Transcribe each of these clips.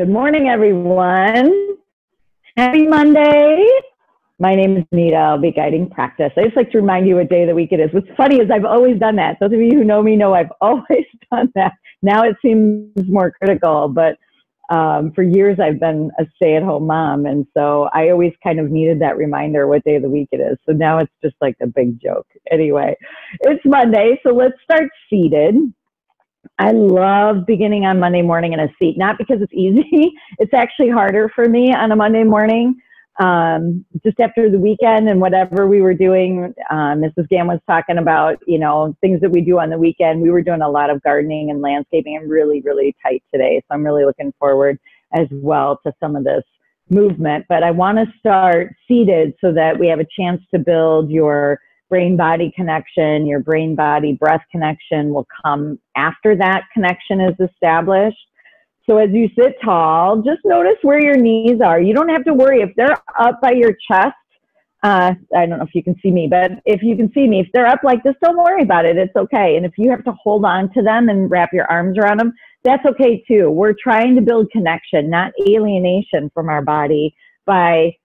Good morning, everyone. Happy Monday. My name is Danita. I'll be guiding practice. I just like to remind you what day of the week it is. What's funny is I've always done that. Those of you who know me know I've always done that. Now it seems more critical, but um, for years I've been a stay at home mom. And so I always kind of needed that reminder what day of the week it is. So now it's just like a big joke. Anyway, it's Monday. So let's start seated. I love beginning on Monday morning in a seat, not because it's easy. It's actually harder for me on a Monday morning. Um, just after the weekend and whatever we were doing, uh, Mrs. Gam was talking about, you know, things that we do on the weekend. We were doing a lot of gardening and landscaping. I'm really, really tight today. So I'm really looking forward as well to some of this movement. But I want to start seated so that we have a chance to build your brain body connection, your brain body breath connection will come after that connection is established. So as you sit tall, just notice where your knees are. You don't have to worry if they're up by your chest. Uh, I don't know if you can see me, but if you can see me, if they're up like this, don't worry about it. It's okay. And if you have to hold on to them and wrap your arms around them, that's okay too. We're trying to build connection, not alienation from our body by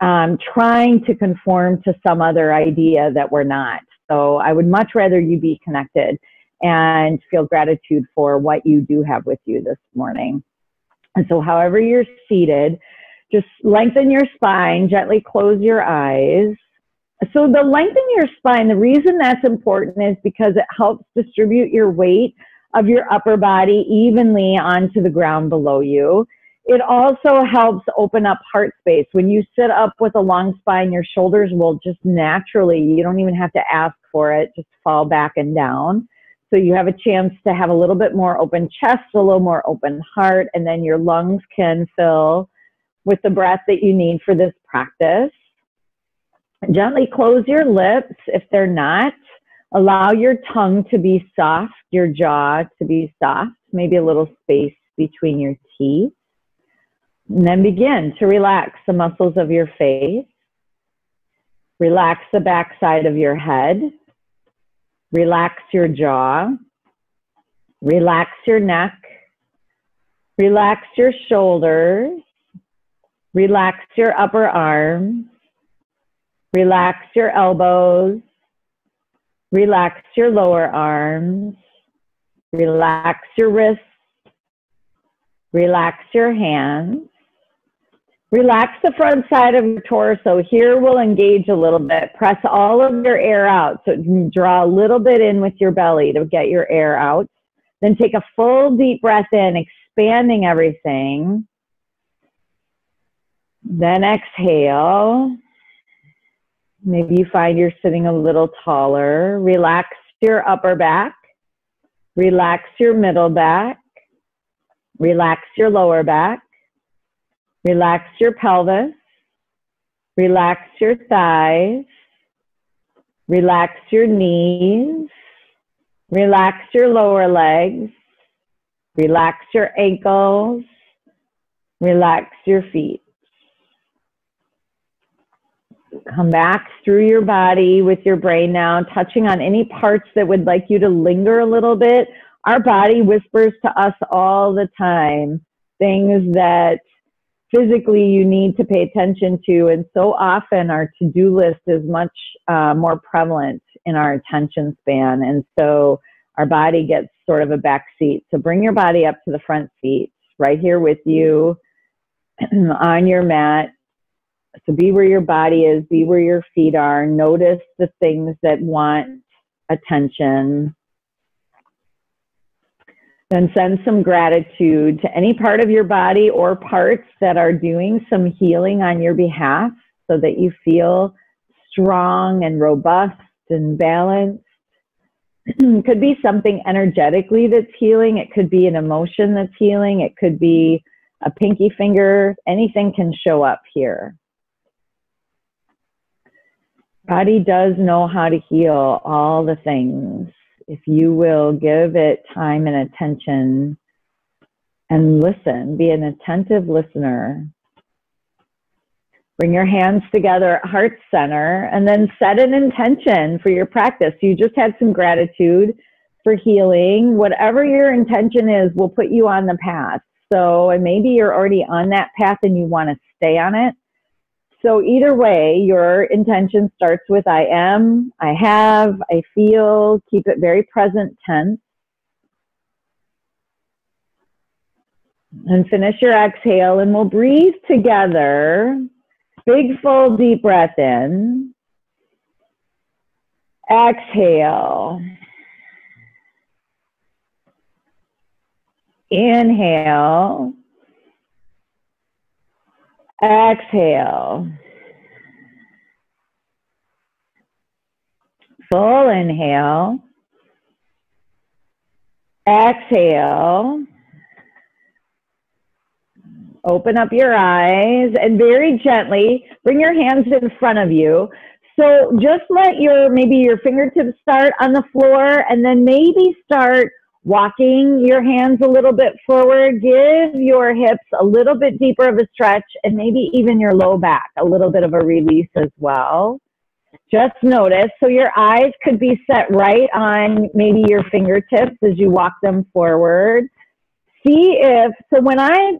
um, trying to conform to some other idea that we're not. So I would much rather you be connected and feel gratitude for what you do have with you this morning. And so, however you're seated, just lengthen your spine, gently close your eyes. So, the lengthen your spine, the reason that's important is because it helps distribute your weight of your upper body evenly onto the ground below you. It also helps open up heart space. When you sit up with a long spine, your shoulders will just naturally, you don't even have to ask for it, just fall back and down. So you have a chance to have a little bit more open chest, a little more open heart, and then your lungs can fill with the breath that you need for this practice. Gently close your lips if they're not. Allow your tongue to be soft, your jaw to be soft, maybe a little space between your teeth. And then begin to relax the muscles of your face. Relax the backside of your head. Relax your jaw. Relax your neck. Relax your shoulders. Relax your upper arms. Relax your elbows. Relax your lower arms. Relax your wrists. Relax your hands. Relax the front side of your torso. Here we'll engage a little bit. Press all of your air out. So draw a little bit in with your belly to get your air out. Then take a full deep breath in, expanding everything. Then exhale. Maybe you find you're sitting a little taller. Relax your upper back. Relax your middle back. Relax your lower back. Relax your pelvis. Relax your thighs. Relax your knees. Relax your lower legs. Relax your ankles. Relax your feet. Come back through your body with your brain now, touching on any parts that would like you to linger a little bit. Our body whispers to us all the time things that physically you need to pay attention to. And so often our to do list is much uh, more prevalent in our attention span. And so our body gets sort of a back seat. So bring your body up to the front seat, right here with you on your mat. So be where your body is, be where your feet are. Notice the things that want attention. Then send some gratitude to any part of your body or parts that are doing some healing on your behalf so that you feel strong and robust and balanced. could be something energetically that's healing. It could be an emotion that's healing. It could be a pinky finger. Anything can show up here. Body does know how to heal all the things if you will give it time and attention and listen, be an attentive listener. Bring your hands together at heart center and then set an intention for your practice. You just had some gratitude for healing. Whatever your intention is, will put you on the path. So, and maybe you're already on that path and you want to stay on it. So, either way, your intention starts with I am, I have, I feel, keep it very present tense. And finish your exhale, and we'll breathe together. Big, full, deep breath in. Exhale. Inhale. Exhale. Full inhale. Exhale. Open up your eyes and very gently bring your hands in front of you. So just let your, maybe your fingertips start on the floor and then maybe start walking your hands a little bit forward. Give your hips a little bit deeper of a stretch and maybe even your low back a little bit of a release as well. Just notice. So your eyes could be set right on maybe your fingertips as you walk them forward. See if, so when I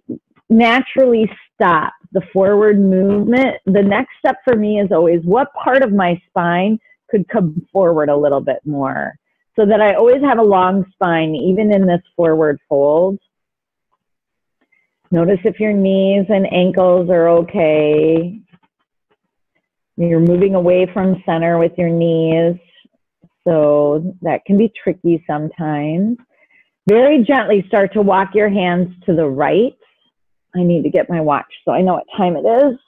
naturally stop the forward movement, the next step for me is always what part of my spine could come forward a little bit more so that I always have a long spine, even in this forward fold. Notice if your knees and ankles are okay. You're moving away from center with your knees, so that can be tricky sometimes. Very gently start to walk your hands to the right I need to get my watch so I know what time it is.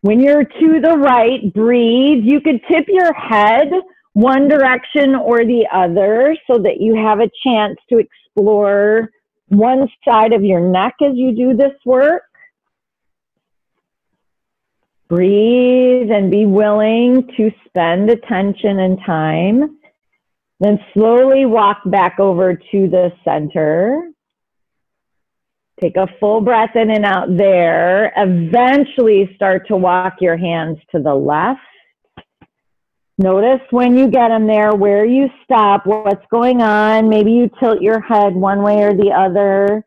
When you're to the right, breathe. You could tip your head one direction or the other so that you have a chance to explore one side of your neck as you do this work. Breathe and be willing to spend attention and time. Then slowly walk back over to the center. Take a full breath in and out there. Eventually start to walk your hands to the left. Notice when you get them there where you stop, what's going on. Maybe you tilt your head one way or the other.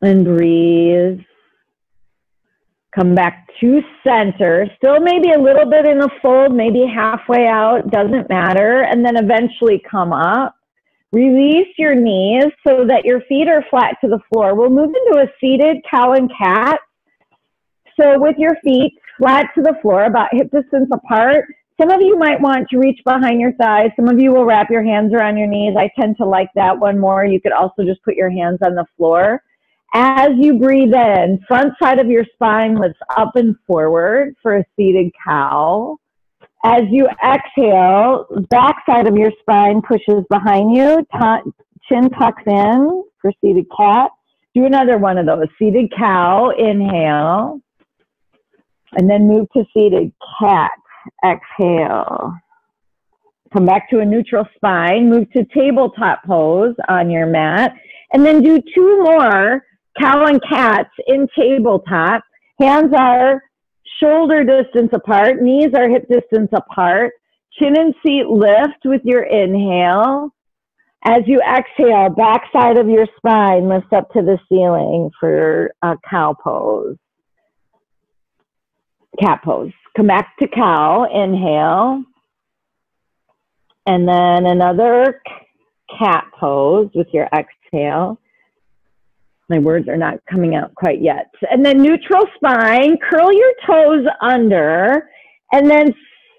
And breathe. Come back to center. Still maybe a little bit in a fold, maybe halfway out, doesn't matter. And then eventually come up. Release your knees so that your feet are flat to the floor. We'll move into a seated cow and cat. So with your feet flat to the floor, about hip distance apart, some of you might want to reach behind your thighs. Some of you will wrap your hands around your knees. I tend to like that one more. You could also just put your hands on the floor. As you breathe in, front side of your spine lifts up and forward for a seated cow. As you exhale, back side of your spine pushes behind you, chin tucks in for seated cat. Do another one of those. Seated cow, inhale. And then move to seated cat, exhale. Come back to a neutral spine. Move to tabletop pose on your mat. And then do two more cow and cats in tabletop. Hands are shoulder distance apart, knees are hip distance apart, chin and seat lift with your inhale. As you exhale, back side of your spine lifts up to the ceiling for a cow pose. Cat pose. Come back to cow, inhale. And then another cat pose with your exhale my words are not coming out quite yet. And then neutral spine, curl your toes under, and then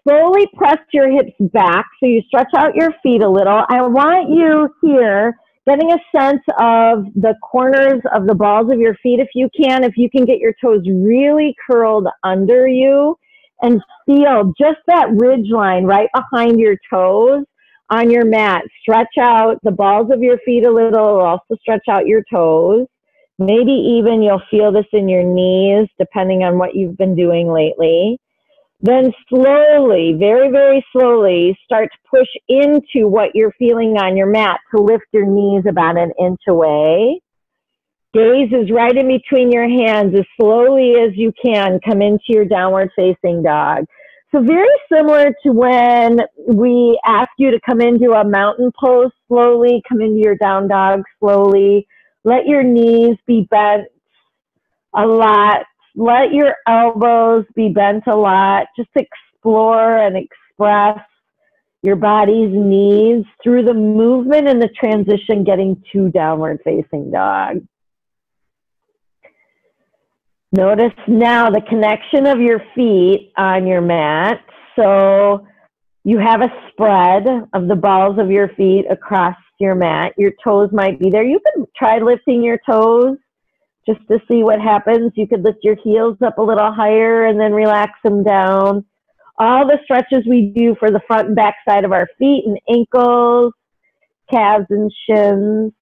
slowly press your hips back so you stretch out your feet a little. I want you here getting a sense of the corners of the balls of your feet if you can, if you can get your toes really curled under you and feel just that ridge line right behind your toes on your mat. Stretch out the balls of your feet a little, also stretch out your toes. Maybe even you'll feel this in your knees, depending on what you've been doing lately. Then slowly, very, very slowly, start to push into what you're feeling on your mat to lift your knees about an inch away. Gaze is right in between your hands as slowly as you can. Come into your downward facing dog. So very similar to when we ask you to come into a mountain pose slowly, come into your down dog slowly. Let your knees be bent a lot. Let your elbows be bent a lot. Just explore and express your body's needs through the movement and the transition getting to downward facing dog. Notice now the connection of your feet on your mat. So you have a spread of the balls of your feet across your mat. Your toes might be there. You can try lifting your toes just to see what happens. You could lift your heels up a little higher and then relax them down. All the stretches we do for the front and back side of our feet and ankles, calves and shins.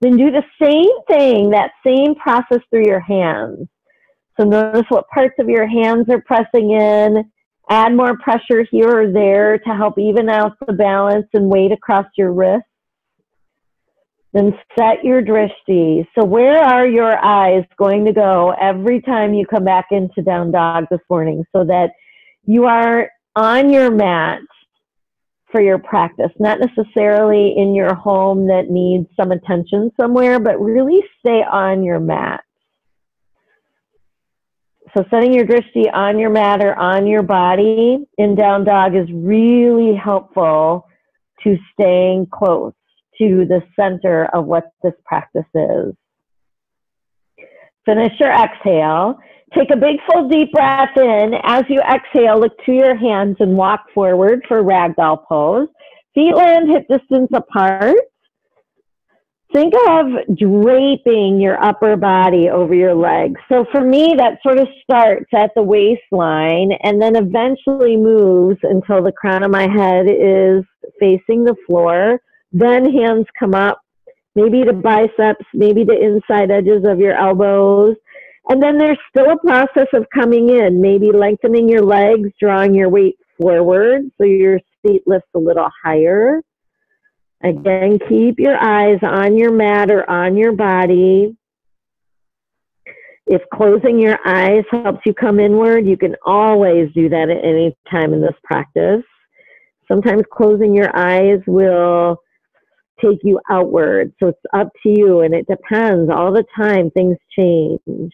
Then do the same thing, that same process through your hands. So notice what parts of your hands are pressing in. Add more pressure here or there to help even out the balance and weight across your wrist. Then set your drishti. So where are your eyes going to go every time you come back into down dog this morning so that you are on your mat for your practice, not necessarily in your home that needs some attention somewhere, but really stay on your mat. So setting your drishti on your mat or on your body in down dog is really helpful to staying close to the center of what this practice is. Finish your exhale. Take a big full deep breath in. As you exhale, look to your hands and walk forward for ragdoll pose. Feet land hip distance apart. Think of draping your upper body over your legs. So for me, that sort of starts at the waistline and then eventually moves until the crown of my head is facing the floor. Then hands come up, maybe the biceps, maybe the inside edges of your elbows. And then there's still a process of coming in, maybe lengthening your legs, drawing your weight forward so your feet lifts a little higher. Again, keep your eyes on your mat or on your body. If closing your eyes helps you come inward, you can always do that at any time in this practice. Sometimes closing your eyes will take you outward. So it's up to you and it depends. All the time, things change.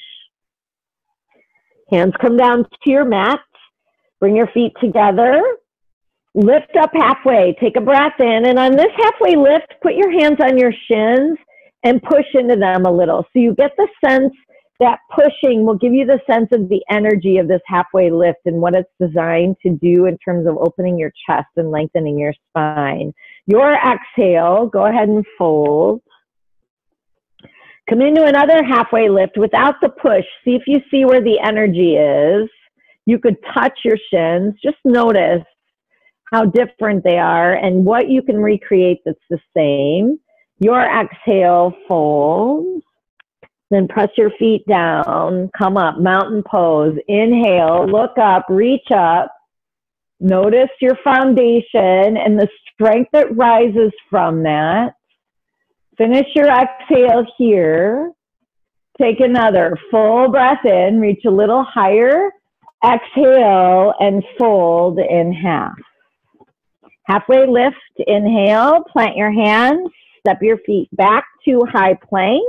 Hands come down to your mat. Bring your feet together. Lift up halfway. Take a breath in. And on this halfway lift, put your hands on your shins and push into them a little. So you get the sense that pushing will give you the sense of the energy of this halfway lift and what it's designed to do in terms of opening your chest and lengthening your spine. Your exhale, go ahead and fold. Come into another halfway lift without the push. See if you see where the energy is. You could touch your shins. Just notice how different they are and what you can recreate that's the same. Your exhale, fold. Then press your feet down, come up, mountain pose. Inhale, look up, reach up. Notice your foundation and the strength that rises from that. Finish your exhale here. Take another full breath in, reach a little higher. Exhale and fold in half. Halfway lift, inhale, plant your hands, step your feet back to high plank.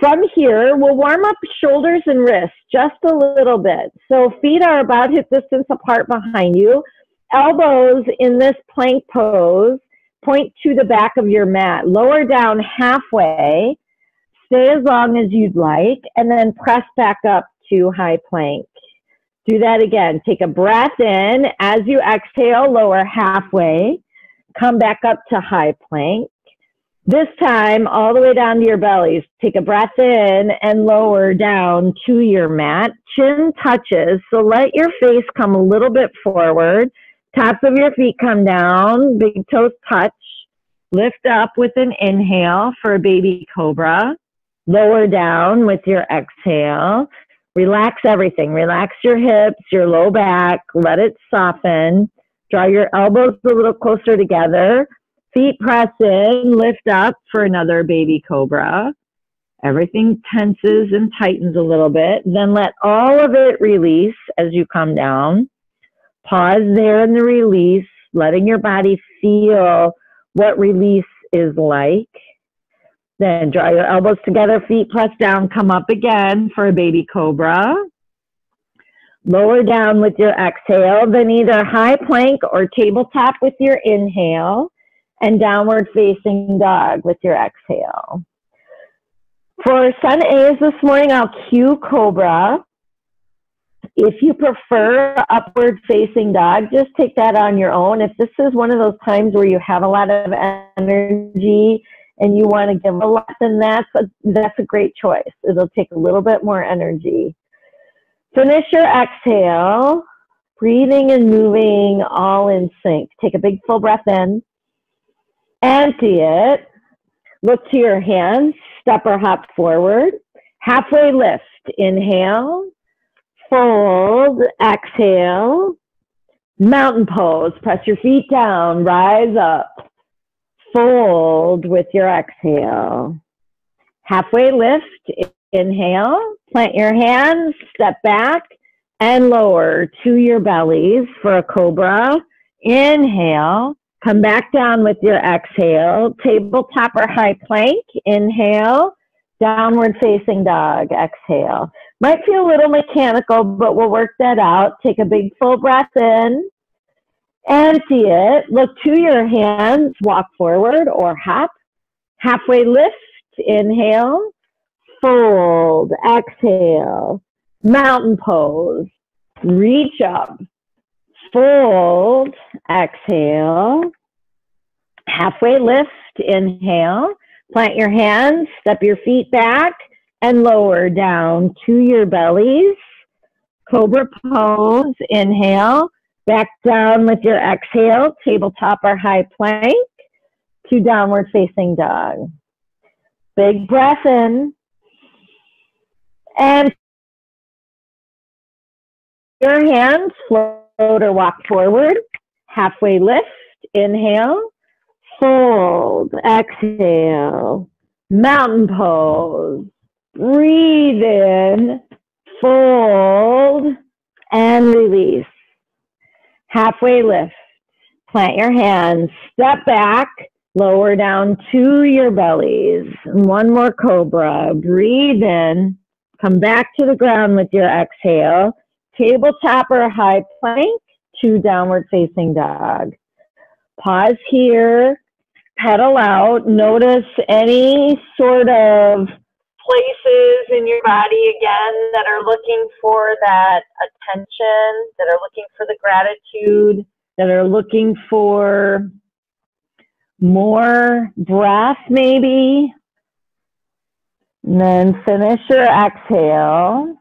From here, we'll warm up shoulders and wrists just a little bit. So feet are about hip distance apart behind you. Elbows in this plank pose point to the back of your mat. Lower down halfway. Stay as long as you'd like, and then press back up to high plank. Do that again. Take a breath in. As you exhale, lower halfway. Come back up to high plank. This time, all the way down to your bellies. Take a breath in and lower down to your mat. Chin touches, so let your face come a little bit forward. Tops of your feet come down, big toes touch. Lift up with an inhale for a baby cobra. Lower down with your exhale. Relax everything. Relax your hips, your low back. Let it soften. Draw your elbows a little closer together. Feet press in, lift up for another baby cobra. Everything tenses and tightens a little bit. Then let all of it release as you come down. Pause there in the release, letting your body feel what release is like. Then draw your elbows together, feet pressed down, come up again for a baby cobra. Lower down with your exhale, then either high plank or tabletop with your inhale, and downward facing dog with your exhale. For sun A's this morning, I'll cue cobra. If you prefer upward facing dog, just take that on your own. If this is one of those times where you have a lot of energy and you want to give a lot, then that's a, that's a great choice. It'll take a little bit more energy. Finish your exhale, breathing and moving all in sync. Take a big full breath in, empty it, look to your hands, step or hop forward, halfway lift, inhale, fold, exhale, mountain pose, press your feet down, rise up, fold with your exhale. Halfway lift, inhale, plant your hands, step back and lower to your bellies for a cobra. Inhale, come back down with your exhale, tabletop or high plank, inhale, downward facing dog, exhale. Might feel a little mechanical, but we'll work that out. Take a big full breath in. Empty it. Look to your hands. Walk forward or hop. Halfway lift. Inhale. Fold. Exhale. Mountain pose. Reach up. Fold. Exhale. Halfway lift. Inhale. Plant your hands. Step your feet back and lower down to your bellies. Cobra pose, inhale, back down with your exhale, tabletop or high plank to downward facing dog. Big breath in. And your hands float or walk forward. Halfway lift, inhale, fold, exhale, mountain pose. Breathe in, fold, and release. Halfway lift. Plant your hands, step back, lower down to your bellies. One more cobra. Breathe in, come back to the ground with your exhale. Tabletop or high plank to downward facing dog. Pause here, pedal out. Notice any sort of places in your body again that are looking for that attention, that are looking for the gratitude, that are looking for more breath, maybe. And then finish your exhale.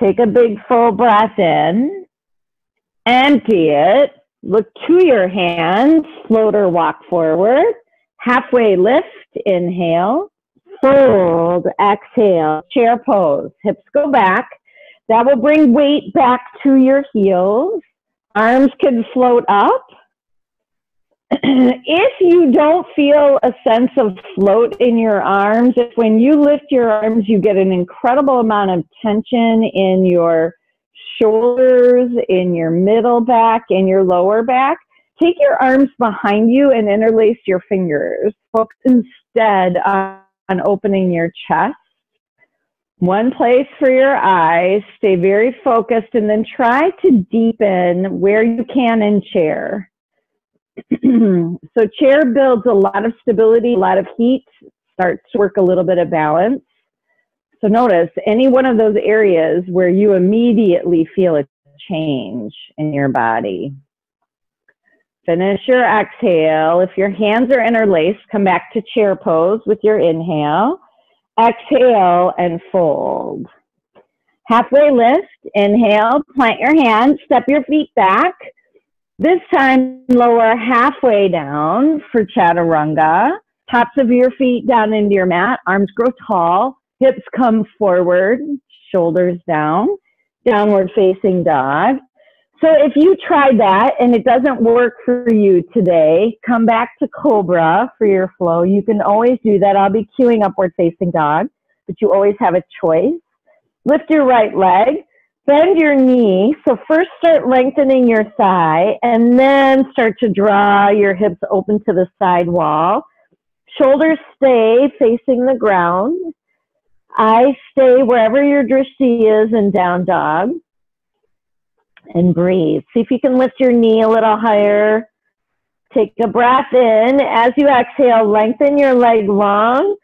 Take a big full breath in. Empty it. Look to your hands. Float or walk forward. Halfway lift. Inhale fold, exhale, chair pose. Hips go back. That will bring weight back to your heels. Arms can float up. if you don't feel a sense of float in your arms, if when you lift your arms, you get an incredible amount of tension in your shoulders, in your middle back, in your lower back, take your arms behind you and interlace your fingers. Focus instead on on opening your chest. One place for your eyes. Stay very focused and then try to deepen where you can in chair. so chair builds a lot of stability, a lot of heat, starts to work a little bit of balance. So notice any one of those areas where you immediately feel a change in your body. Finish your exhale. If your hands are interlaced, come back to chair pose with your inhale. Exhale and fold. Halfway lift, inhale, plant your hands, step your feet back. This time, lower halfway down for chaturanga. Tops of your feet down into your mat, arms grow tall, hips come forward, shoulders down, downward facing dog. So if you tried that and it doesn't work for you today, come back to Cobra for your flow. You can always do that. I'll be cueing upward facing dog, but you always have a choice. Lift your right leg, bend your knee. So first start lengthening your thigh and then start to draw your hips open to the side wall. Shoulders stay facing the ground. Eyes stay wherever your drishti is in down dog. And breathe. See if you can lift your knee a little higher. Take a breath in. As you exhale, lengthen your leg long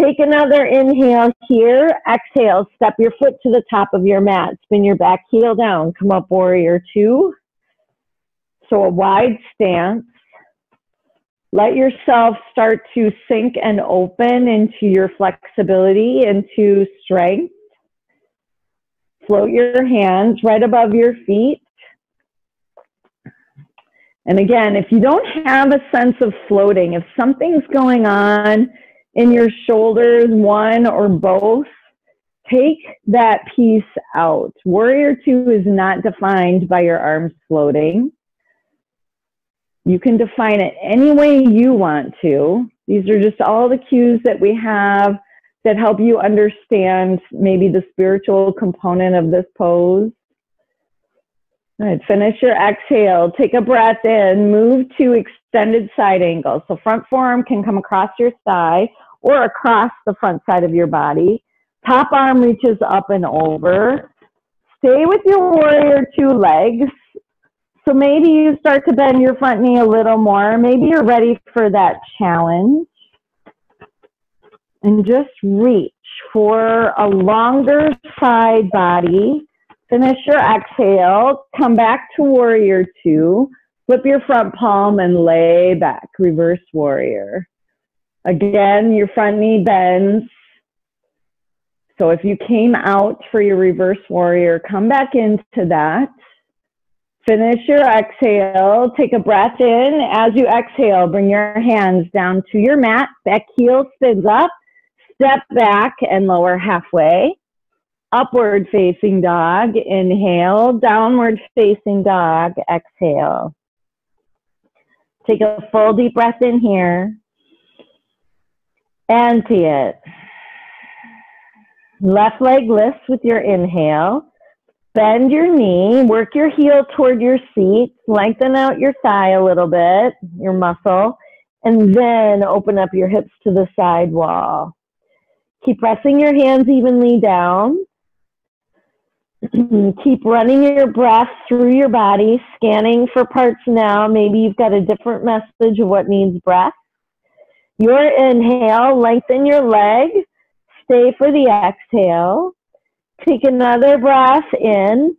Take another inhale here. Exhale, step your foot to the top of your mat. Spin your back heel down. Come up, warrior two. So a wide stance. Let yourself start to sink and open into your flexibility, into strength. Float your hands right above your feet. And again, if you don't have a sense of floating, if something's going on, in your shoulders, one or both, take that piece out. Warrior two is not defined by your arms floating. You can define it any way you want to. These are just all the cues that we have that help you understand maybe the spiritual component of this pose. Good. Finish your exhale. Take a breath in. Move to extended side angle. So front forearm can come across your thigh or across the front side of your body. Top arm reaches up and over. Stay with your warrior two legs. So maybe you start to bend your front knee a little more. Maybe you're ready for that challenge. And just reach for a longer side body. Finish your exhale. Come back to warrior two. Flip your front palm and lay back. Reverse warrior. Again, your front knee bends. So if you came out for your reverse warrior, come back into that. Finish your exhale. Take a breath in. As you exhale, bring your hands down to your mat. Back heel spins up. Step back and lower halfway. Upward facing dog. Inhale. Downward facing dog. Exhale. Take a full deep breath in here. Empty it. Left leg lifts with your inhale. Bend your knee, work your heel toward your seat, lengthen out your thigh a little bit, your muscle, and then open up your hips to the side wall. Keep pressing your hands evenly down. Keep running your breath through your body, scanning for parts now. Maybe you've got a different message of what needs breath. Your inhale, lengthen your leg. Stay for the exhale. Take another breath in.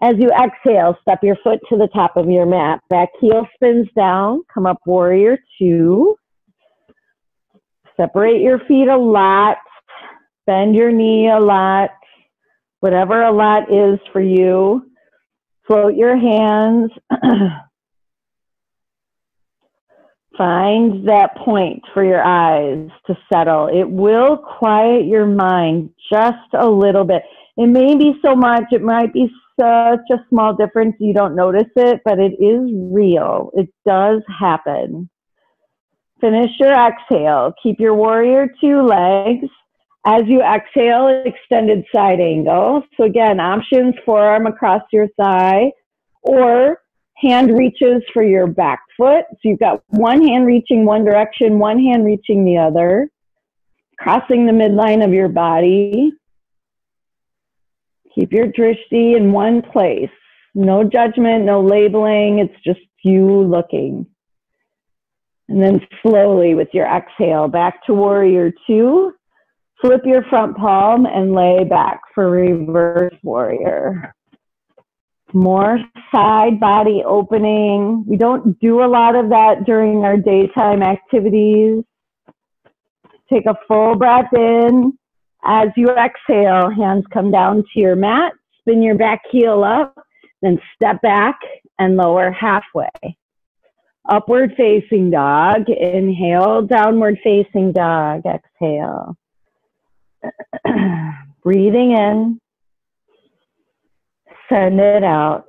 As you exhale, step your foot to the top of your mat. Back heel spins down. Come up, warrior two. Separate your feet a lot. Bend your knee a lot. Whatever a lot is for you. Float your hands. Find that point for your eyes to settle. It will quiet your mind just a little bit. It may be so much, it might be such a small difference you don't notice it, but it is real. It does happen. Finish your exhale. Keep your warrior two legs. As you exhale, extended side angle. So again, options forearm across your thigh or hand reaches for your back foot. So you've got one hand reaching one direction, one hand reaching the other, crossing the midline of your body. Keep your drishti in one place. No judgment, no labeling. It's just you looking. And then slowly with your exhale, back to warrior two. Flip your front palm and lay back for reverse warrior more side body opening. We don't do a lot of that during our daytime activities. Take a full breath in. As you exhale, hands come down to your mat. Spin your back heel up, then step back and lower halfway. Upward facing dog. Inhale, downward facing dog. Exhale. Breathing in. Send it out.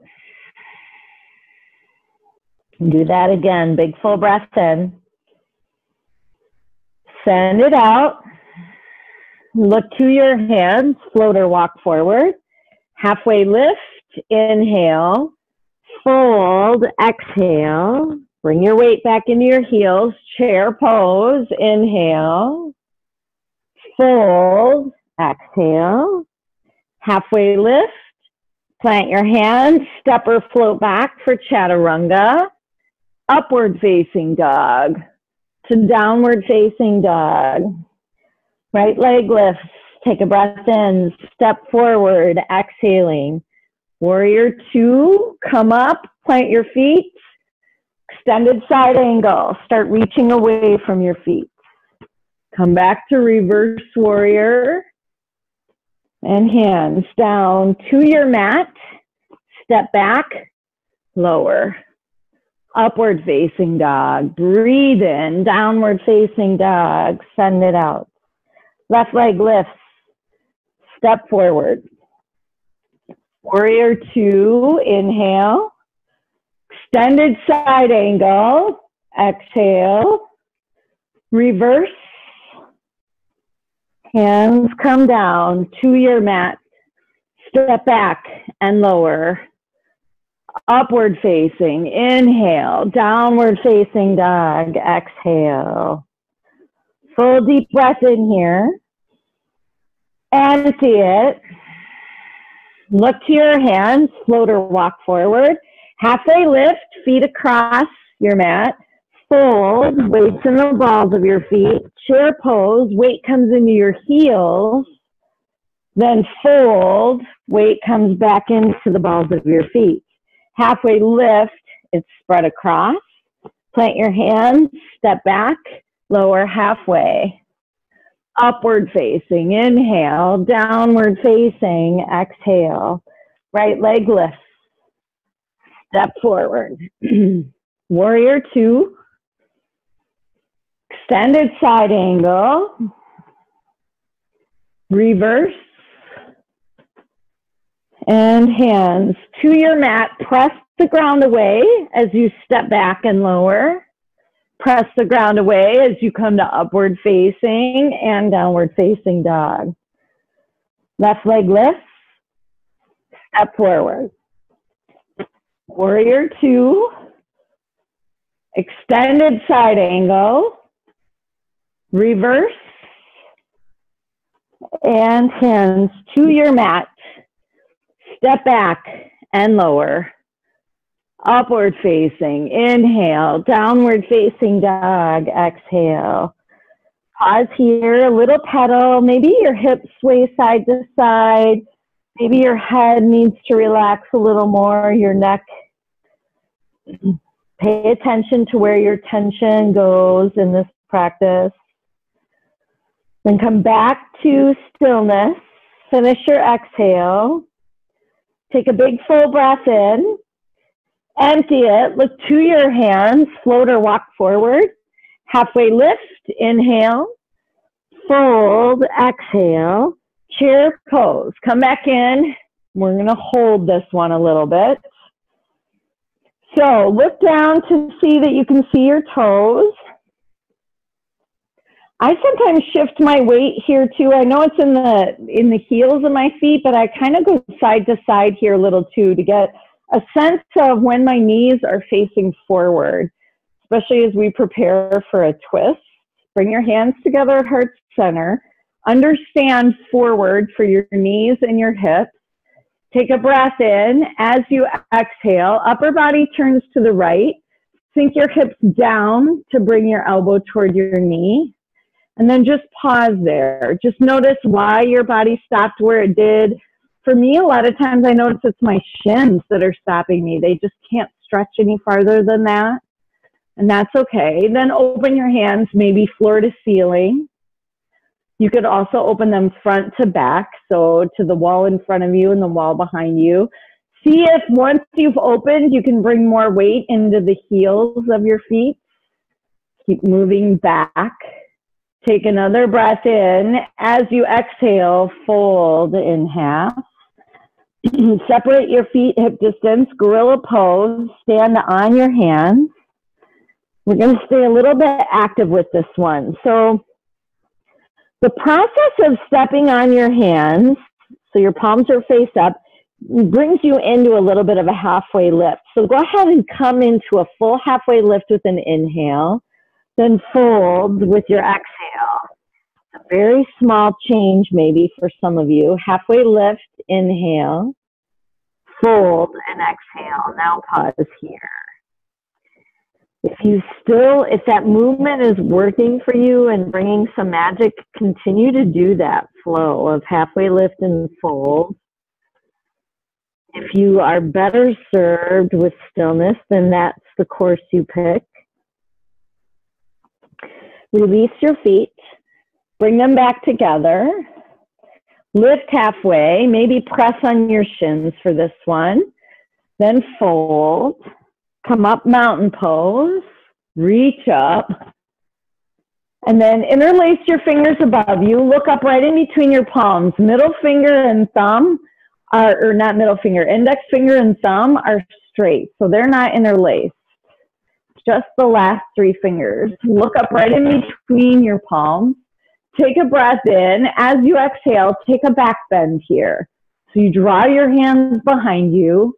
Do that again. Big full breath in. Send it out. Look to your hands. Floater walk forward. Halfway lift, inhale, fold, exhale. Bring your weight back into your heels, chair pose, inhale, fold, exhale. Halfway lift, plant your hands, step or float back for chaturanga. Upward facing dog to downward facing dog. Right leg lifts, take a breath in, step forward, exhaling. Warrior two, come up, plant your feet, extended side angle, start reaching away from your feet. Come back to reverse warrior and hands down to your mat, step back, lower upward facing dog. Breathe in, downward facing dog. Send it out. Left leg lifts. Step forward. Warrior two, inhale. Extended side angle. Exhale. Reverse. Hands come down to your mat. Step back and lower upward facing, inhale, downward facing dog, exhale. Full deep breath in here. Empty it. Look to your hands, float or walk forward. Halfway lift, feet across your mat. Fold, weights in the balls of your feet. Chair pose, weight comes into your heels. Then fold, weight comes back into the balls of your feet. Halfway lift, it's spread across. Plant your hands, step back, lower halfway. Upward facing, inhale, downward facing, exhale. Right leg lifts. Step forward. Warrior two. Extended side angle. Reverse and hands to your mat. Press the ground away as you step back and lower. Press the ground away as you come to upward facing and downward facing dog. Left leg lifts. Step forward. Warrior two. Extended side angle. Reverse. And hands to your mat Step back and lower. Upward facing, inhale. Downward facing dog, exhale. Pause here, a little pedal. Maybe your hips sway side to side. Maybe your head needs to relax a little more, your neck. Pay attention to where your tension goes in this practice. Then come back to stillness. Finish your exhale. Take a big full breath in. Empty it. Look to your hands. Float or walk forward. Halfway lift. Inhale. Fold. Exhale. Chair pose. Come back in. We're going to hold this one a little bit. So look down to see that you can see your toes. I sometimes shift my weight here too. I know it's in the in the heels of my feet, but I kind of go side to side here a little too to get a sense of when my knees are facing forward, especially as we prepare for a twist. Bring your hands together at heart center. Understand forward for your knees and your hips. Take a breath in. As you exhale, upper body turns to the right. Sink your hips down to bring your elbow toward your knee and then just pause there. Just notice why your body stopped where it did. For me, a lot of times I notice it's my shins that are stopping me. They just can't stretch any farther than that. And that's okay. Then open your hands, maybe floor to ceiling. You could also open them front to back, so to the wall in front of you and the wall behind you. See if once you've opened, you can bring more weight into the heels of your feet. Keep moving back Take another breath in. As you exhale, fold in half. Separate your feet hip distance, gorilla pose, stand on your hands. We're going to stay a little bit active with this one. So, the process of stepping on your hands, so your palms are face up, brings you into a little bit of a halfway lift. So go ahead and come into a full halfway lift with an inhale, then fold with your exhale. A very small change maybe for some of you. Halfway lift, inhale, fold and exhale. Now pause here. If you still, if that movement is working for you and bringing some magic, continue to do that flow of halfway lift and fold. If you are better served with stillness, then that's the course you pick. Release your feet, bring them back together. Lift halfway, maybe press on your shins for this one. Then fold. Come up mountain pose. Reach up. And then interlace your fingers above you. Look up right in between your palms. Middle finger and thumb are, or not middle finger, index finger and thumb are straight. So they're not interlaced. Just the last three fingers. Look up right in between your palms. Take a breath in. As you exhale, take a back bend here. So you draw your hands behind you.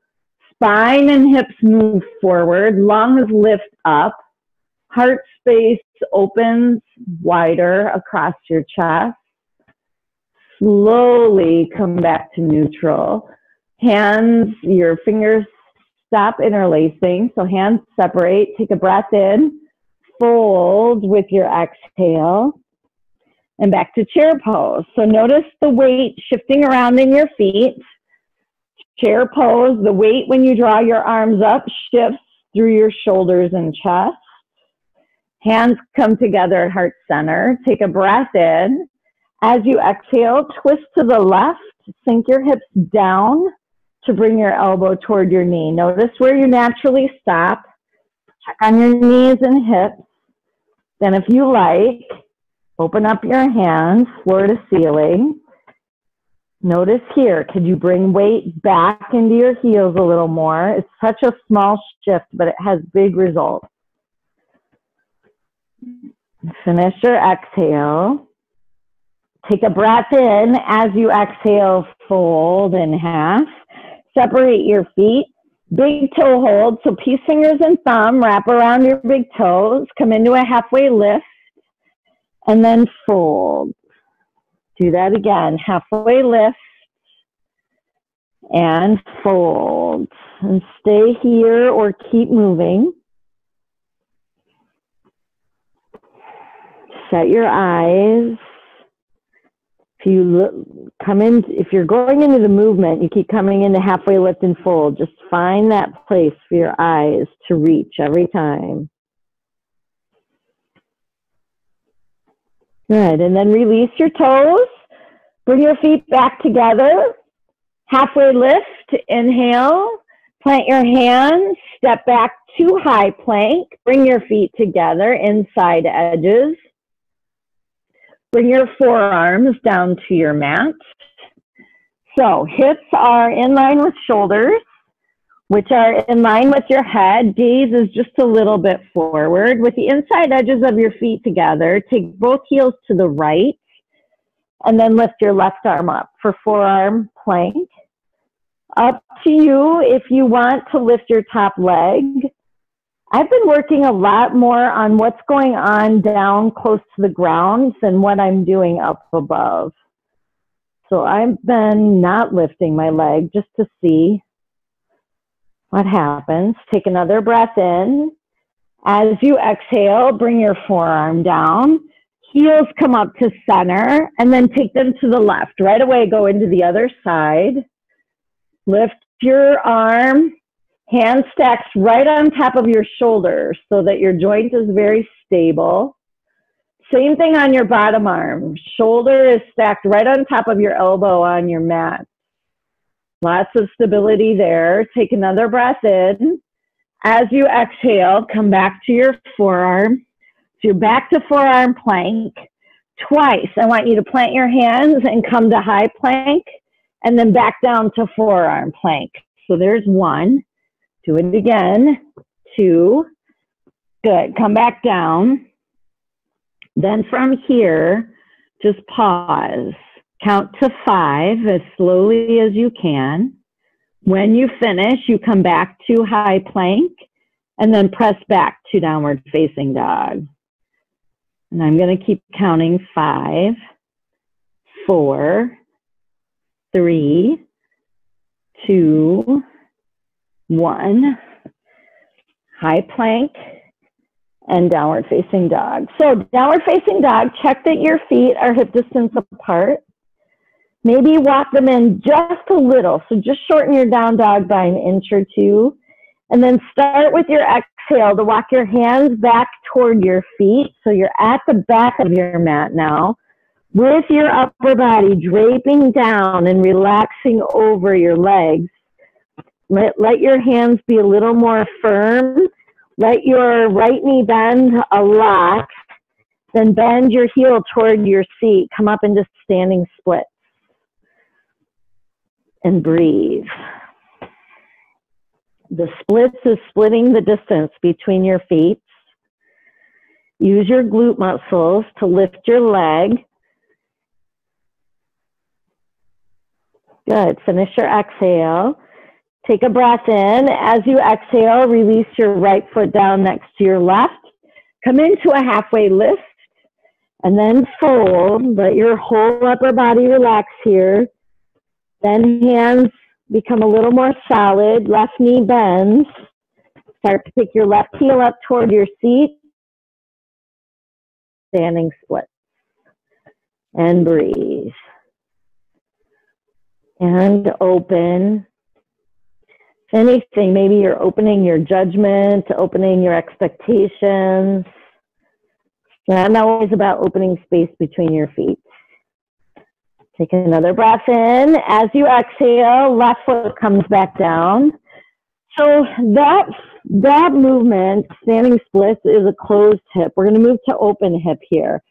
Spine and hips move forward. Lungs lift up. Heart space opens wider across your chest. Slowly come back to neutral. Hands, your fingers stop interlacing. So hands separate. Take a breath in. Fold with your exhale and back to chair pose. So notice the weight shifting around in your feet. Chair pose, the weight when you draw your arms up shifts through your shoulders and chest. Hands come together at heart center. Take a breath in. As you exhale, twist to the left, sink your hips down to bring your elbow toward your knee. Notice where you naturally stop. Check on your knees and hips. Then if you like, Open up your hands, floor to ceiling. Notice here, could you bring weight back into your heels a little more? It's such a small shift, but it has big results. Finish your exhale. Take a breath in. As you exhale, fold in half. Separate your feet. Big toe hold. So peace fingers and thumb wrap around your big toes. Come into a halfway lift and then fold. Do that again. Halfway lift and fold. And stay here or keep moving. Set your eyes. If you look, come in, if you're going into the movement, you keep coming into halfway lift and fold. Just find that place for your eyes to reach every time. Good. And then release your toes. Bring your feet back together. Halfway lift. Inhale. Plant your hands. Step back to high plank. Bring your feet together inside edges. Bring your forearms down to your mat. So hips are in line with shoulders which are in line with your head. Gaze is just a little bit forward. With the inside edges of your feet together, take both heels to the right and then lift your left arm up for forearm plank. Up to you if you want to lift your top leg. I've been working a lot more on what's going on down close to the ground than what I'm doing up above. So I've been not lifting my leg just to see what happens. Take another breath in. As you exhale, bring your forearm down. Heels come up to center and then take them to the left. Right away, go into the other side. Lift your arm, hand stacks right on top of your shoulder so that your joint is very stable. Same thing on your bottom arm. Shoulder is stacked right on top of your elbow on your mat. Lots of stability there. Take another breath in. As you exhale, come back to your forearm. So you're back to forearm plank twice. I want you to plant your hands and come to high plank and then back down to forearm plank. So there's one. Do it again. Two. Good. Come back down. Then from here, just pause. Count to five as slowly as you can. When you finish, you come back to high plank and then press back to downward facing dog. And I'm going to keep counting five, four, three, two, one. High plank and downward facing dog. So downward facing dog, check that your feet are hip distance apart. Maybe walk them in just a little. So just shorten your down dog by an inch or two. And then start with your exhale to walk your hands back toward your feet. So you're at the back of your mat now with your upper body draping down and relaxing over your legs. Let, let your hands be a little more firm. Let your right knee bend a lot. Then bend your heel toward your seat. Come up into standing splits. And breathe. The splits is splitting the distance between your feet. Use your glute muscles to lift your leg. Good. Finish your exhale. Take a breath in. As you exhale, release your right foot down next to your left. Come into a halfway lift and then fold. Let your whole upper body relax here. Then hands become a little more solid. Left knee bends. Start to pick your left heel up toward your seat. Standing split. And breathe. And open. Anything, maybe you're opening your judgment, opening your expectations. Not always about opening space between your feet. Take another breath in. As you exhale, left foot comes back down. So that that movement, standing splits, is a closed hip. We're going to move to open hip here.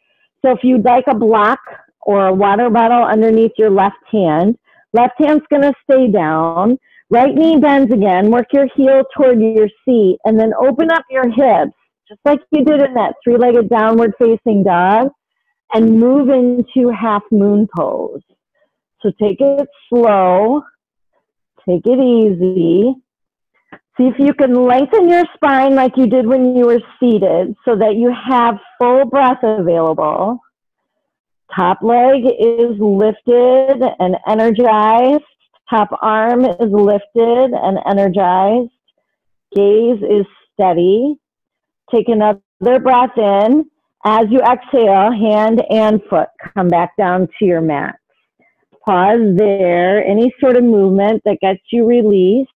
So if you'd like a block or a water bottle underneath your left hand, left hand's going to stay down. Right knee bends again. Work your heel toward your seat and then open up your hips, just like you did in that three-legged downward facing dog and move into half moon pose. So take it slow, take it easy. See if you can lengthen your spine like you did when you were seated so that you have full breath available. Top leg is lifted and energized. Top arm is lifted and energized. Gaze is steady. Take another breath in as you exhale, hand and foot come back down to your mat. Pause there. Any sort of movement that gets you released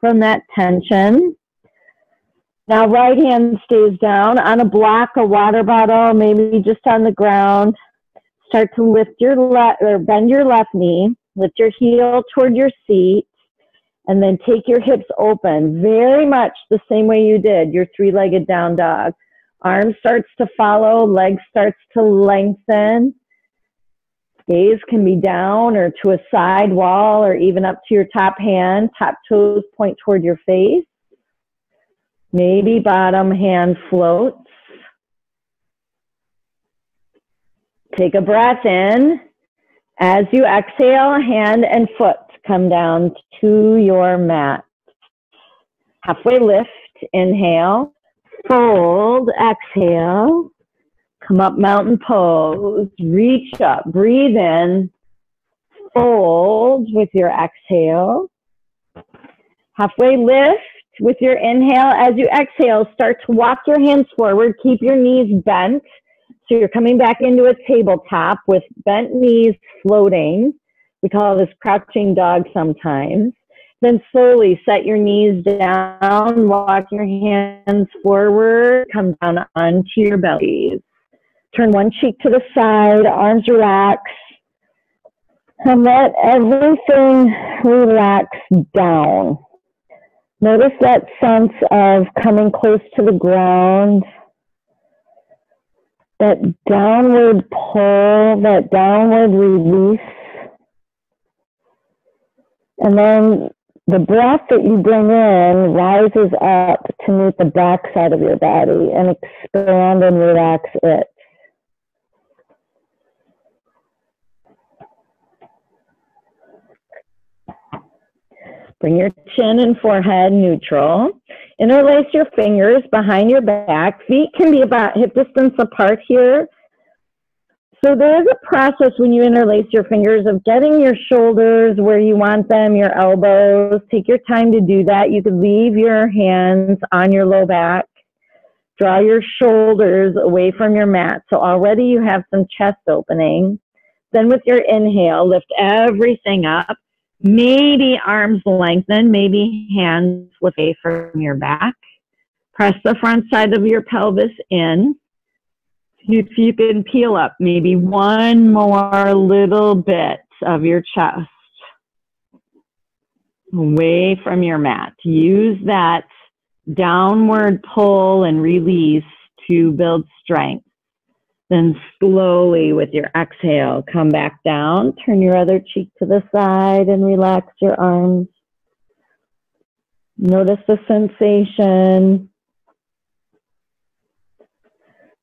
from that tension. Now, right hand stays down on a block, a water bottle, maybe just on the ground. Start to lift your left or bend your left knee. Lift your heel toward your seat and then take your hips open, very much the same way you did your three legged down dog. Arm starts to follow, leg starts to lengthen. Gaze can be down or to a side wall or even up to your top hand. Top toes point toward your face. Maybe bottom hand floats. Take a breath in. As you exhale, hand and foot come down to your mat. Halfway lift, inhale fold, exhale, come up mountain pose, reach up, breathe in, fold with your exhale, halfway lift with your inhale. As you exhale, start to walk your hands forward, keep your knees bent. So you're coming back into a tabletop with bent knees floating. We call this crouching dog sometimes. Then slowly set your knees down, walk your hands forward, come down onto your bellies. Turn one cheek to the side, arms relax, and let everything relax down. Notice that sense of coming close to the ground, that downward pull, that downward release. And then the breath that you bring in rises up to meet the back side of your body and expand and relax it. Bring your chin and forehead neutral. Interlace your fingers behind your back. Feet can be about hip distance apart here. So there is a process when you interlace your fingers of getting your shoulders where you want them, your elbows. Take your time to do that. You could leave your hands on your low back. Draw your shoulders away from your mat. So already you have some chest opening. Then with your inhale, lift everything up. Maybe arms lengthen, maybe hands away from your back. Press the front side of your pelvis in. If you can peel up maybe one more little bit of your chest away from your mat. Use that downward pull and release to build strength. Then slowly with your exhale, come back down, turn your other cheek to the side and relax your arms. Notice the sensation.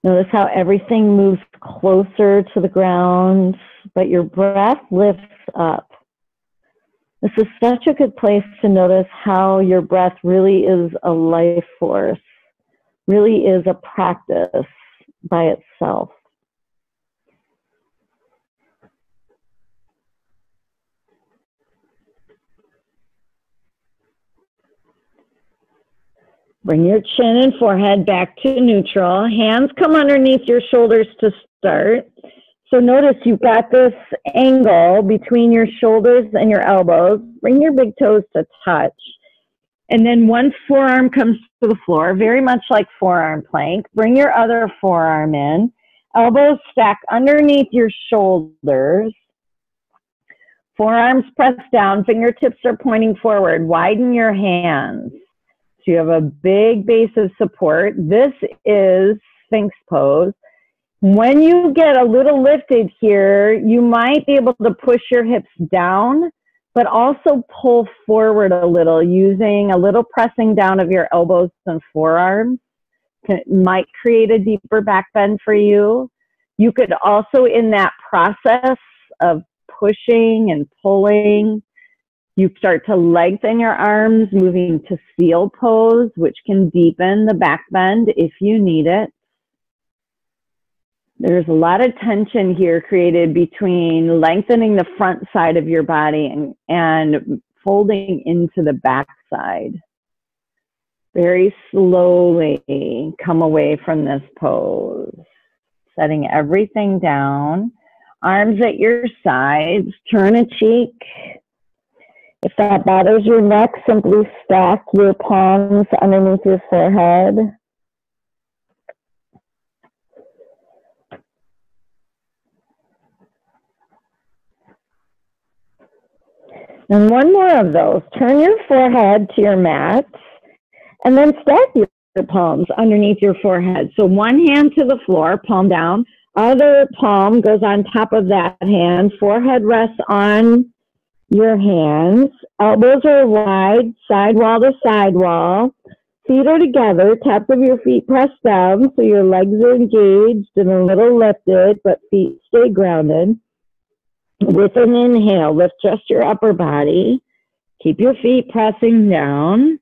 Notice how everything moves closer to the ground, but your breath lifts up. This is such a good place to notice how your breath really is a life force, really is a practice by itself. Bring your chin and forehead back to neutral. Hands come underneath your shoulders to start. So notice you've got this angle between your shoulders and your elbows. Bring your big toes to touch. And then one forearm comes to the floor, very much like forearm plank. Bring your other forearm in. Elbows stack underneath your shoulders. Forearms press down, fingertips are pointing forward. Widen your hands. You have a big base of support. This is Sphinx pose. When you get a little lifted here, you might be able to push your hips down, but also pull forward a little using a little pressing down of your elbows and forearms. It might create a deeper back bend for you. You could also, in that process of pushing and pulling, you start to lengthen your arms, moving to seal pose, which can deepen the back bend if you need it. There's a lot of tension here created between lengthening the front side of your body and, and folding into the back side. Very slowly come away from this pose, setting everything down. Arms at your sides, turn a cheek, if that bothers your neck, simply stack your palms underneath your forehead. And one more of those. Turn your forehead to your mat and then stack your palms underneath your forehead. So one hand to the floor, palm down. Other palm goes on top of that hand. Forehead rests on your hands. Elbows are wide, side wall to side wall. Feet are together, taps of your feet pressed down so your legs are engaged and a little lifted, but feet stay grounded. With an inhale, lift just your upper body. Keep your feet pressing down.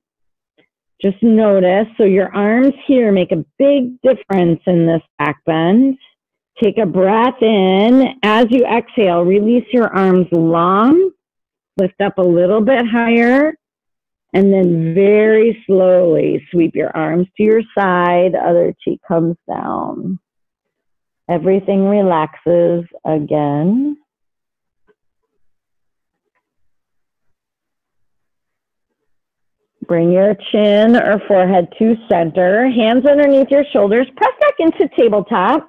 Just notice, so your arms here make a big difference in this back bend. Take a breath in. As you exhale, release your arms long lift up a little bit higher, and then very slowly sweep your arms to your side, other cheek comes down. Everything relaxes again. Bring your chin or forehead to center, hands underneath your shoulders, press back into tabletop.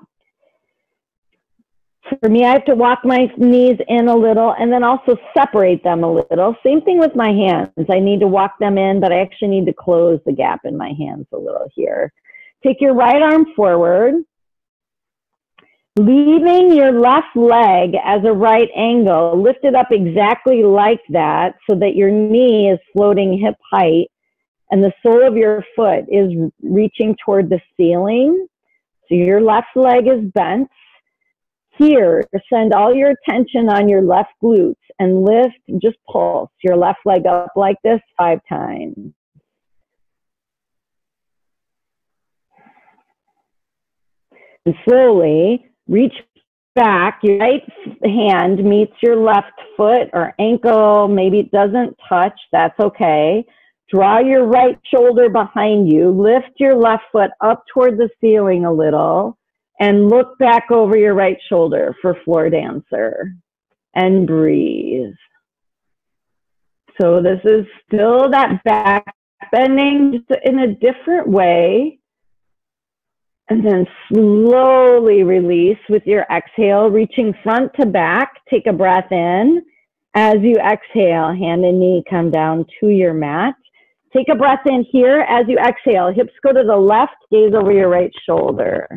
For me, I have to walk my knees in a little and then also separate them a little. Same thing with my hands. I need to walk them in, but I actually need to close the gap in my hands a little here. Take your right arm forward, leaving your left leg as a right angle. Lift it up exactly like that so that your knee is floating hip height and the sole of your foot is reaching toward the ceiling. So your left leg is bent here, send all your attention on your left glutes and lift, just pulse your left leg up like this five times. And slowly reach back. Your right hand meets your left foot or ankle. Maybe it doesn't touch. That's okay. Draw your right shoulder behind you. Lift your left foot up toward the ceiling a little and look back over your right shoulder for floor dancer and breathe. So this is still that back bending in a different way. And then slowly release with your exhale, reaching front to back. Take a breath in. As you exhale, hand and knee come down to your mat. Take a breath in here. As you exhale, hips go to the left, gaze over your right shoulder.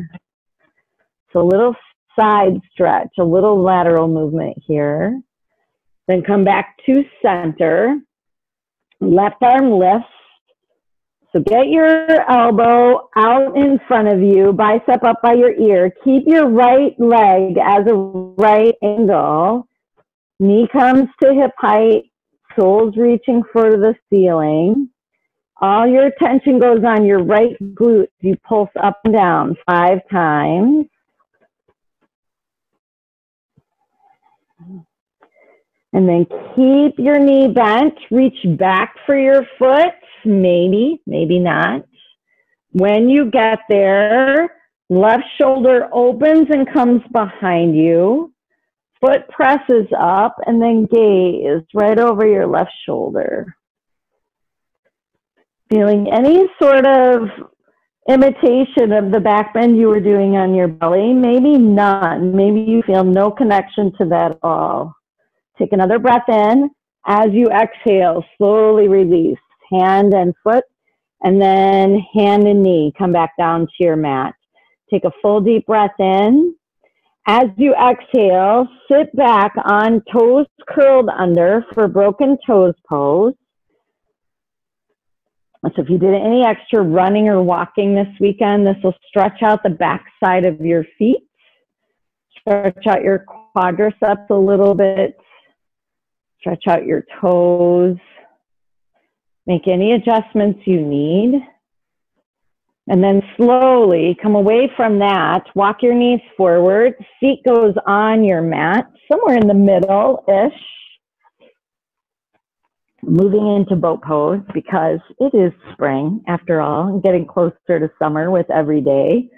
So a little side stretch, a little lateral movement here. Then come back to center. Left arm lifts. So get your elbow out in front of you, bicep up by your ear. Keep your right leg as a right angle. Knee comes to hip height, soles reaching for the ceiling. All your attention goes on your right glute. You pulse up and down five times. And then keep your knee bent. Reach back for your foot. Maybe, maybe not. When you get there, left shoulder opens and comes behind you. Foot presses up and then gaze right over your left shoulder. Feeling any sort of imitation of the back bend you were doing on your belly, maybe none. Maybe you feel no connection to that at all. Take another breath in. As you exhale, slowly release hand and foot, and then hand and knee. Come back down to your mat. Take a full deep breath in. As you exhale, sit back on toes curled under for broken toes pose. So if you did any extra running or walking this weekend, this will stretch out the back side of your feet, stretch out your quadriceps a little bit, stretch out your toes, make any adjustments you need. And then slowly come away from that, walk your knees forward, Seat goes on your mat, somewhere in the middle-ish moving into boat pose because it is spring after all and getting closer to summer with every day.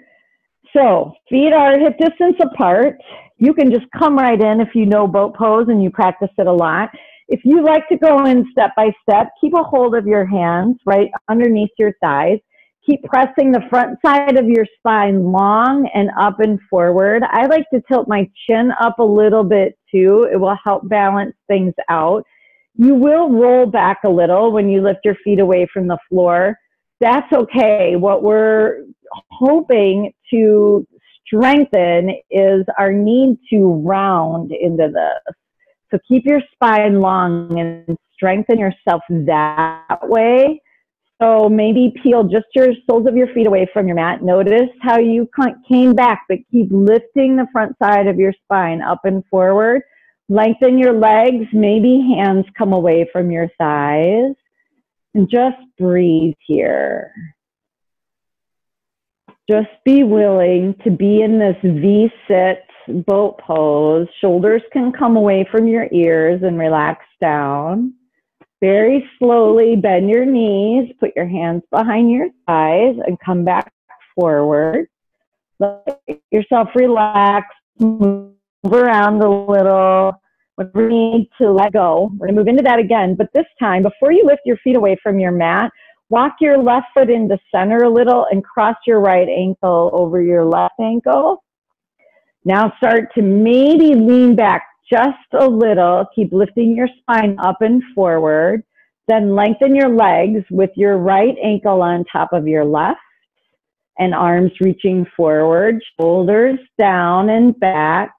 So feet are hip distance apart. You can just come right in if you know boat pose and you practice it a lot. If you like to go in step by step, keep a hold of your hands right underneath your thighs. Keep pressing the front side of your spine long and up and forward. I like to tilt my chin up a little bit too. It will help balance things out. You will roll back a little when you lift your feet away from the floor. That's okay. What we're hoping to strengthen is our need to round into this. So keep your spine long and strengthen yourself that way. So maybe peel just your soles of your feet away from your mat. Notice how you came back, but keep lifting the front side of your spine up and forward. Lengthen your legs, maybe hands come away from your thighs. And just breathe here. Just be willing to be in this V sit boat pose. Shoulders can come away from your ears and relax down. Very slowly bend your knees, put your hands behind your thighs, and come back forward. Let yourself relax, move around a little. You need to let go. We're going to move into that again, but this time, before you lift your feet away from your mat, walk your left foot in the center a little and cross your right ankle over your left ankle. Now start to maybe lean back just a little. Keep lifting your spine up and forward. Then lengthen your legs with your right ankle on top of your left and arms reaching forward, shoulders down and back.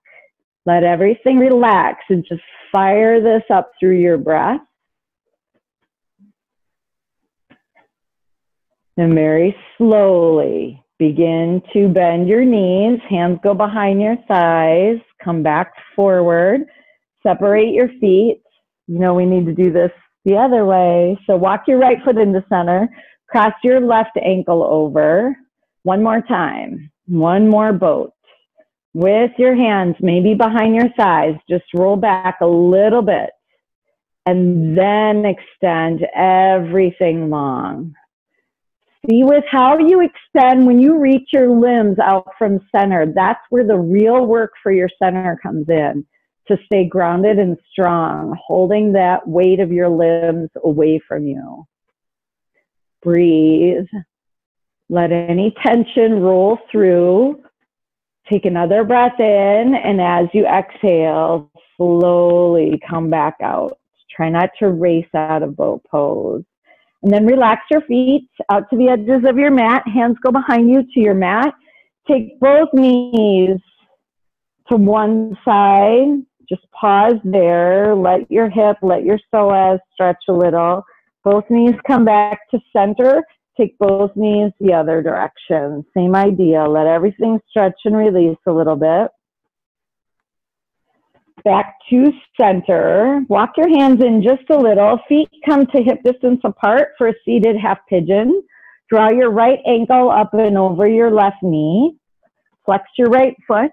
Let everything relax and just fire this up through your breath. And very slowly begin to bend your knees. Hands go behind your thighs. Come back forward. Separate your feet. You know, we need to do this the other way. So walk your right foot into center. Cross your left ankle over. One more time. One more boat. With your hands maybe behind your thighs, just roll back a little bit and then extend everything long. See with how you extend when you reach your limbs out from center, that's where the real work for your center comes in to stay grounded and strong, holding that weight of your limbs away from you. Breathe. Let any tension roll through. Take another breath in, and as you exhale, slowly come back out. Try not to race out of boat pose. And then relax your feet out to the edges of your mat. Hands go behind you to your mat. Take both knees to one side. Just pause there. Let your hip, let your psoas stretch a little. Both knees come back to center. Take both knees the other direction. Same idea. Let everything stretch and release a little bit back to center. Walk your hands in just a little. Feet come to hip distance apart for a seated half pigeon. Draw your right ankle up and over your left knee. Flex your right foot.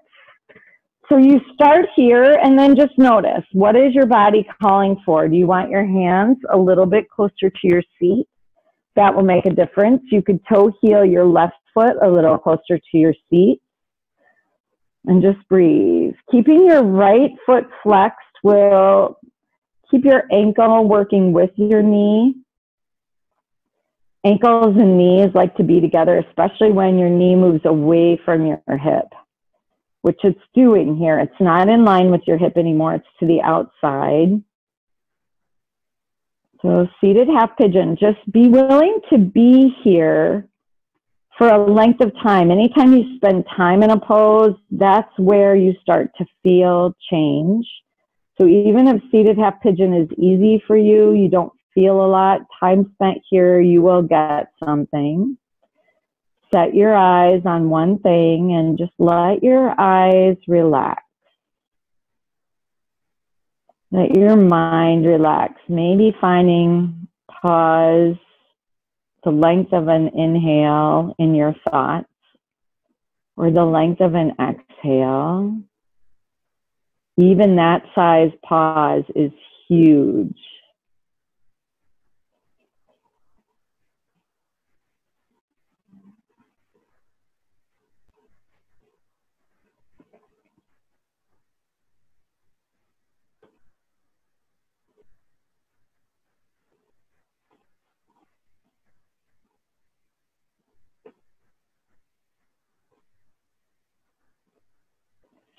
So you start here and then just notice what is your body calling for? Do you want your hands a little bit closer to your seat? That will make a difference. You could toe heel your left foot a little closer to your seat and just breathe. Keeping your right foot flexed will keep your ankle working with your knee. Ankles and knees like to be together, especially when your knee moves away from your hip, which it's doing here. It's not in line with your hip anymore, it's to the outside. So, seated half pigeon, just be willing to be here for a length of time. Anytime you spend time in a pose, that's where you start to feel change. So even if seated half pigeon is easy for you, you don't feel a lot, time spent here, you will get something. Set your eyes on one thing and just let your eyes relax. Let your mind relax. Maybe finding pause the length of an inhale in your thoughts or the length of an exhale. Even that size pause is huge.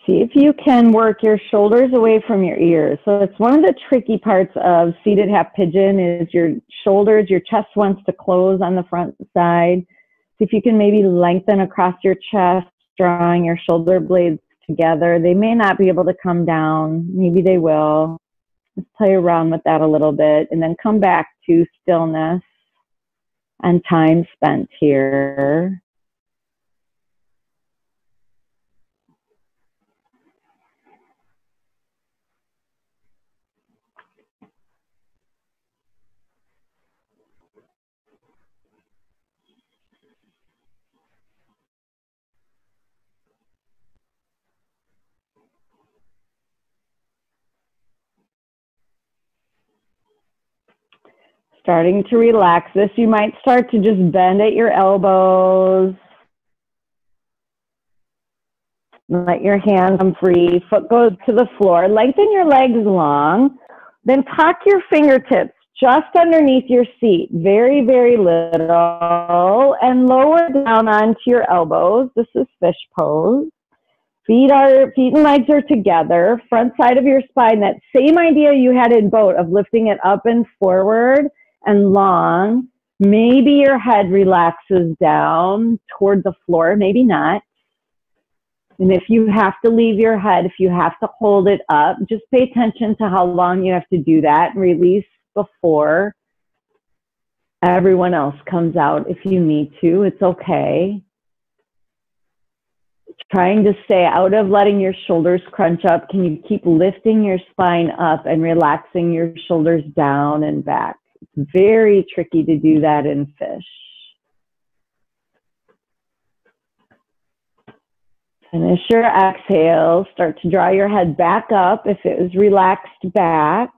See if you can work your shoulders away from your ears. So it's one of the tricky parts of seated half pigeon is your shoulders, your chest wants to close on the front side. See if you can maybe lengthen across your chest, drawing your shoulder blades together. They may not be able to come down. Maybe they will. Let's play around with that a little bit and then come back to stillness and time spent here. Starting to relax this, you might start to just bend at your elbows. Let your hands come free. Foot goes to the floor. Lengthen your legs long. Then tuck your fingertips just underneath your seat, very, very little, and lower down onto your elbows. This is fish pose. Feet are feet and legs are together, front side of your spine. That same idea you had in boat of lifting it up and forward and long. Maybe your head relaxes down toward the floor, maybe not. And if you have to leave your head, if you have to hold it up, just pay attention to how long you have to do that and release before everyone else comes out if you need to. It's okay. trying to stay out of letting your shoulders crunch up. Can you keep lifting your spine up and relaxing your shoulders down and back? It's very tricky to do that in fish. Finish your exhale. Start to draw your head back up if it was relaxed back.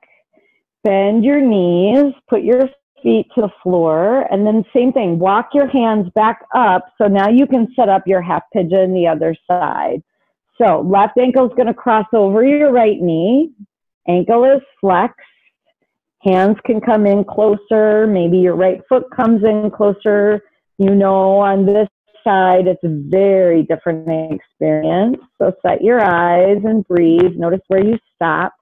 Bend your knees. Put your feet to the floor. And then same thing, walk your hands back up. So now you can set up your half pigeon the other side. So left ankle is going to cross over your right knee. Ankle is flexed. Hands can come in closer. Maybe your right foot comes in closer. You know, on this side, it's a very different experience. So set your eyes and breathe. Notice where you stop.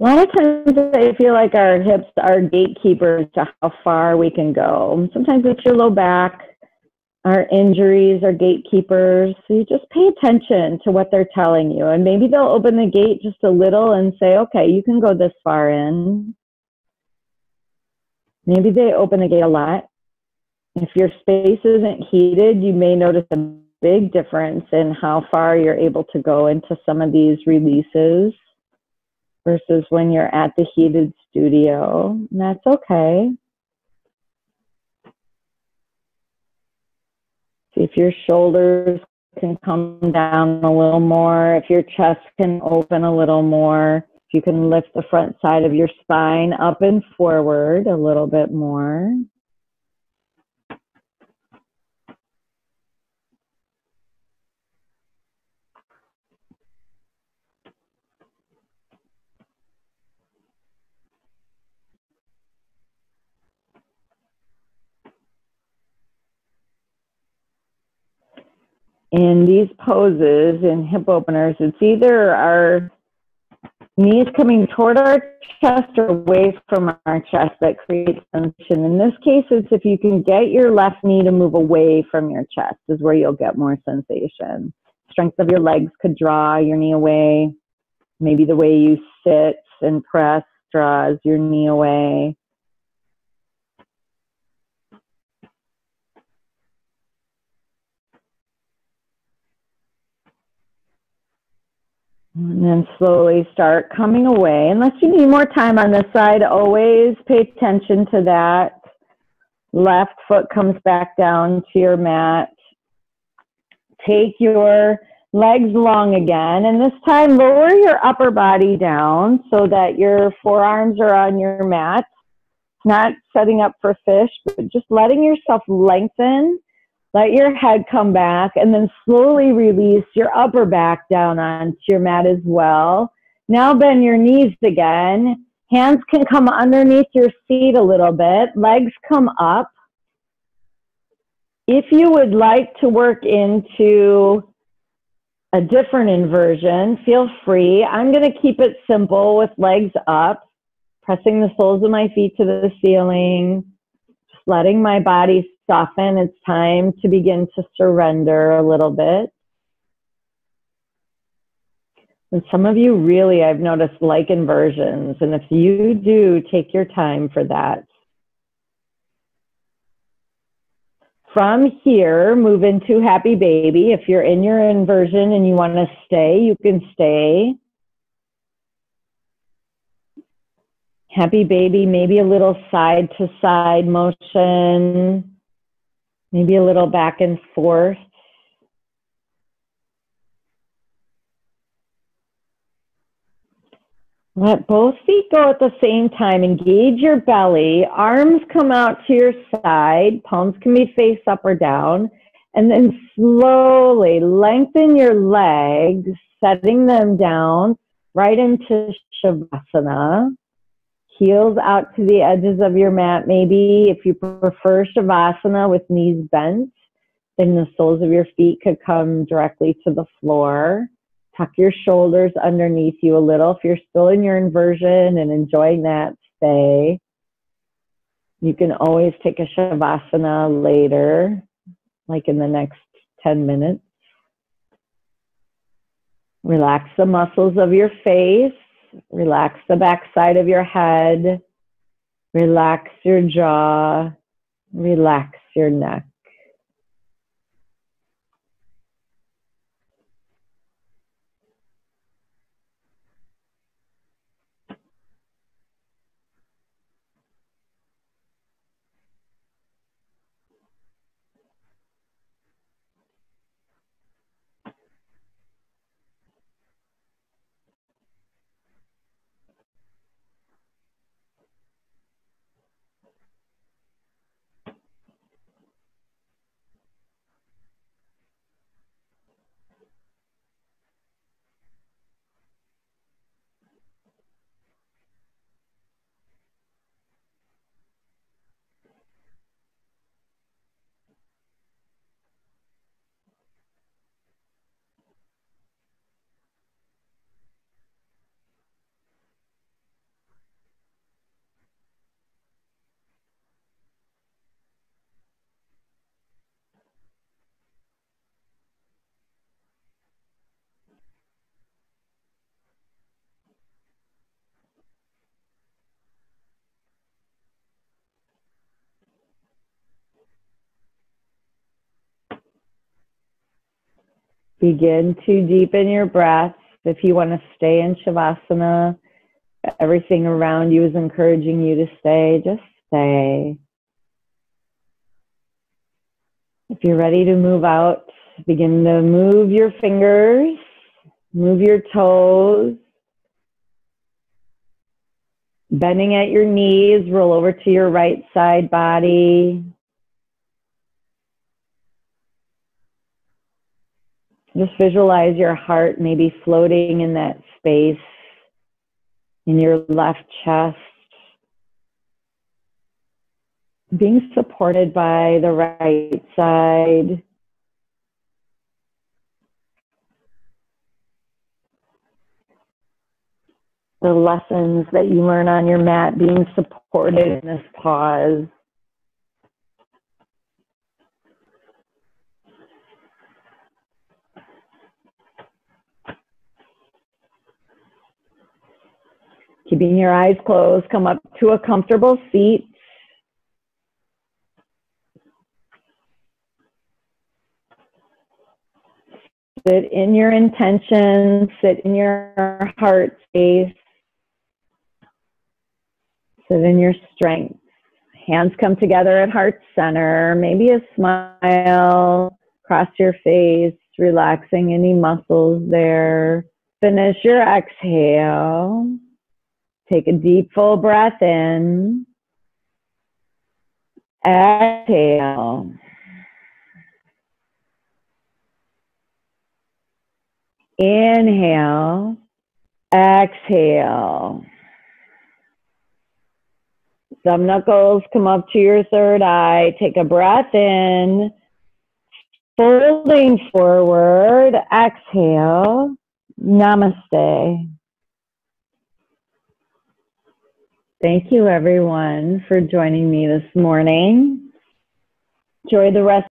A lot of times I feel like our hips are gatekeepers to how far we can go. Sometimes it's your low back, our injuries are gatekeepers. So you just pay attention to what they're telling you. And maybe they'll open the gate just a little and say, okay, you can go this far in. Maybe they open the gate a lot. If your space isn't heated, you may notice a big difference in how far you're able to go into some of these releases versus when you're at the heated studio. And that's okay. See if your shoulders can come down a little more, if your chest can open a little more, if you can lift the front side of your spine up and forward a little bit more. In these poses in hip openers, it's either our knees coming toward our chest or away from our chest that creates sensation. In this case, it's if you can get your left knee to move away from your chest is where you'll get more sensation. Strength of your legs could draw your knee away. Maybe the way you sit and press draws your knee away. And then slowly start coming away. Unless you need more time on this side, always pay attention to that. Left foot comes back down to your mat. Take your legs long again. And this time, lower your upper body down so that your forearms are on your mat. Not setting up for fish, but just letting yourself lengthen let your head come back and then slowly release your upper back down onto your mat as well. Now bend your knees again. Hands can come underneath your seat a little bit. Legs come up. If you would like to work into a different inversion, feel free. I'm going to keep it simple with legs up, pressing the soles of my feet to the ceiling, letting my body soften. It's time to begin to surrender a little bit. And some of you really, I've noticed, like inversions. And if you do, take your time for that. From here, move into happy baby. If you're in your inversion and you want to stay, you can stay. Happy baby, maybe a little side to side motion. Maybe a little back and forth. Let both feet go at the same time. Engage your belly. Arms come out to your side. Palms can be face up or down. And then slowly lengthen your legs, setting them down right into Shavasana heels out to the edges of your mat. Maybe if you prefer Shavasana with knees bent, then the soles of your feet could come directly to the floor. Tuck your shoulders underneath you a little. If you're still in your inversion and enjoying that, stay. You can always take a Shavasana later, like in the next 10 minutes. Relax the muscles of your face Relax the back side of your head. Relax your jaw. Relax your neck. Begin to deepen your breath. If you want to stay in Shavasana, everything around you is encouraging you to stay, just stay. If you're ready to move out, begin to move your fingers, move your toes. Bending at your knees, roll over to your right side body. Just visualize your heart maybe floating in that space in your left chest, being supported by the right side. The lessons that you learn on your mat being supported in this pause. Keeping your eyes closed, come up to a comfortable seat. Sit in your intention, sit in your heart space, sit in your strength. Hands come together at heart center, maybe a smile across your face, relaxing any muscles there. Finish your exhale. Take a deep, full breath in. Exhale. Inhale. Exhale. Thumb knuckles come up to your third eye. Take a breath in. Folding forward. Exhale. Namaste. Thank you, everyone, for joining me this morning. Enjoy the rest